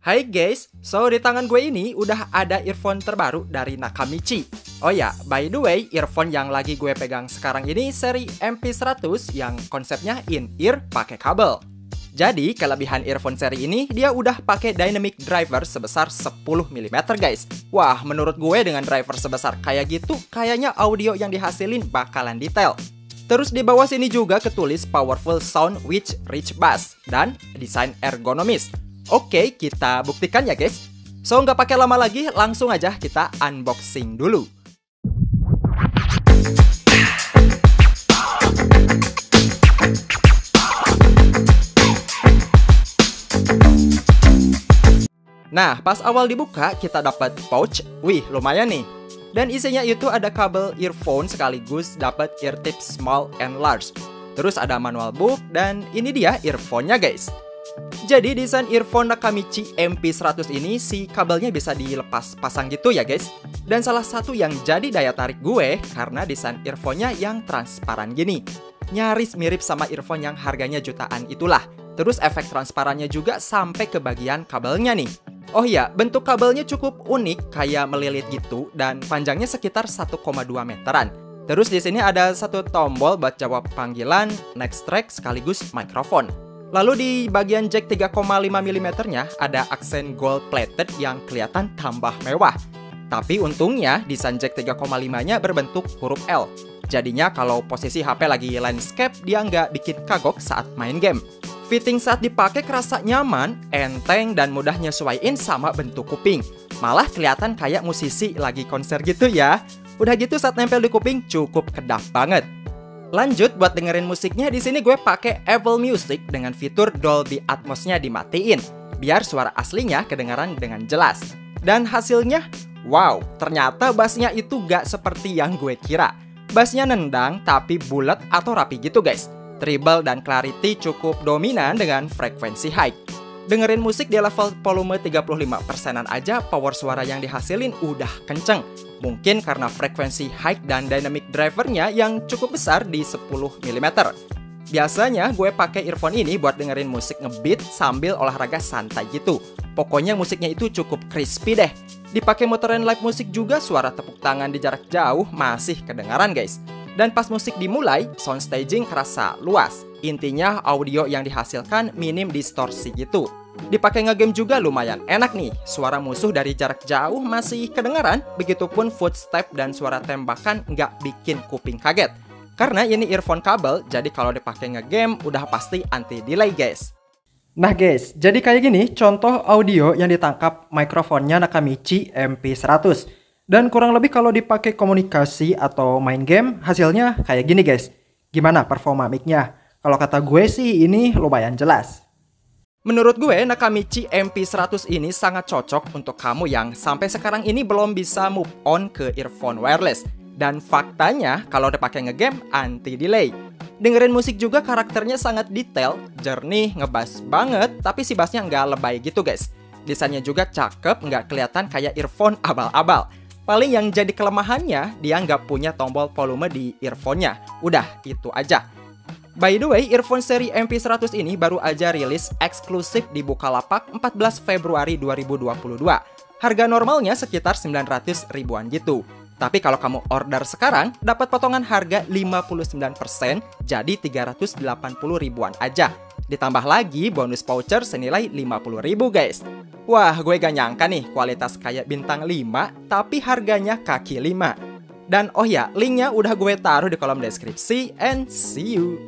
Hai guys, so di tangan gue ini udah ada earphone terbaru dari Nakamichi. Oh ya, by the way, earphone yang lagi gue pegang sekarang ini seri MP100 yang konsepnya in-ear pakai kabel. Jadi, kelebihan earphone seri ini, dia udah pakai dynamic driver sebesar 10 mm guys. Wah, menurut gue dengan driver sebesar kayak gitu, kayaknya audio yang dihasilin bakalan detail. Terus di bawah sini juga ketulis powerful sound with rich bass dan desain ergonomis. Oke, kita buktikan ya guys. So nggak pakai lama lagi, langsung aja kita unboxing dulu. Nah, pas awal dibuka kita dapat pouch. Wih, lumayan nih. Dan isinya itu ada kabel earphone sekaligus dapat ear tips small and large. Terus ada manual book dan ini dia earphone-nya guys. Jadi desain earphone Nakamichi MP100 ini si kabelnya bisa dilepas pasang gitu ya guys. Dan salah satu yang jadi daya tarik gue karena desain earphone-nya yang transparan gini. Nyaris mirip sama earphone yang harganya jutaan itulah. Terus efek transparannya juga sampai ke bagian kabelnya nih. Oh iya, bentuk kabelnya cukup unik kayak melilit gitu dan panjangnya sekitar 1,2 meteran. Terus di sini ada satu tombol buat jawab panggilan, next track sekaligus mikrofon. Lalu di bagian jack 3,5 mm-nya ada aksen gold plated yang kelihatan tambah mewah. Tapi untungnya desain jack 3,5-nya berbentuk huruf L. Jadinya kalau posisi HP lagi landscape, dia nggak bikin kagok saat main game. Fitting saat dipakai kerasa nyaman, enteng, dan mudah nyesuaiin sama bentuk kuping. Malah kelihatan kayak musisi lagi konser gitu ya. Udah gitu saat nempel di kuping cukup kedap banget. Lanjut buat dengerin musiknya di sini gue pakai Apple Music dengan fitur Dolby Atmos-nya dimatiin biar suara aslinya kedengaran dengan jelas. Dan hasilnya, wow, ternyata bassnya itu gak seperti yang gue kira. Bassnya nendang tapi bulat atau rapi gitu guys. Treble dan clarity cukup dominan dengan frekuensi high. Dengerin musik di level volume 35%an aja power suara yang dihasilin udah kenceng. Mungkin karena frekuensi high dan dynamic drivernya yang cukup besar di 10 mm. Biasanya gue pakai earphone ini buat dengerin musik ngebeat sambil olahraga santai gitu. Pokoknya musiknya itu cukup crispy deh. Dipakai muterin live musik juga suara tepuk tangan di jarak jauh masih kedengaran guys. Dan pas musik dimulai, sound staging kerasa luas. Intinya audio yang dihasilkan minim distorsi gitu. Dipakai ngegame juga lumayan enak nih. Suara musuh dari jarak jauh masih kedengaran, begitupun footstep dan suara tembakan nggak bikin kuping kaget. Karena ini earphone kabel, jadi kalau dipakai ngegame udah pasti anti delay guys. Nah guys, jadi kayak gini contoh audio yang ditangkap mikrofonnya Nakamichi MP100. Dan kurang lebih kalau dipakai komunikasi atau main game, hasilnya kayak gini guys. Gimana performa mic-nya? Kalau kata gue sih ini lumayan jelas. Menurut gue, Nakamichi MP100 ini sangat cocok untuk kamu yang sampai sekarang ini belum bisa move on ke earphone wireless. Dan faktanya, kalau dipakai ngegame, anti-delay. Dengerin musik juga karakternya sangat detail, jernih, ngebas banget, tapi si bassnya nggak lebay gitu guys. Desainnya juga cakep, nggak kelihatan kayak earphone abal-abal. Paling yang jadi kelemahannya, dia nggak punya tombol volume di earphone-nya. Udah, itu aja. By the way, earphone seri MP100 ini baru aja rilis eksklusif di Bukalapak 14 Februari 2022. Harga normalnya sekitar 900 ribuan gitu. Tapi kalau kamu order sekarang, dapat potongan harga 59% jadi 380 ribuan aja. Ditambah lagi bonus voucher senilai 50 ribu guys. Wah, gue gak nyangka nih kualitas kayak bintang 5 tapi harganya kaki 5. Dan oh ya, linknya udah gue taruh di kolom deskripsi and see you.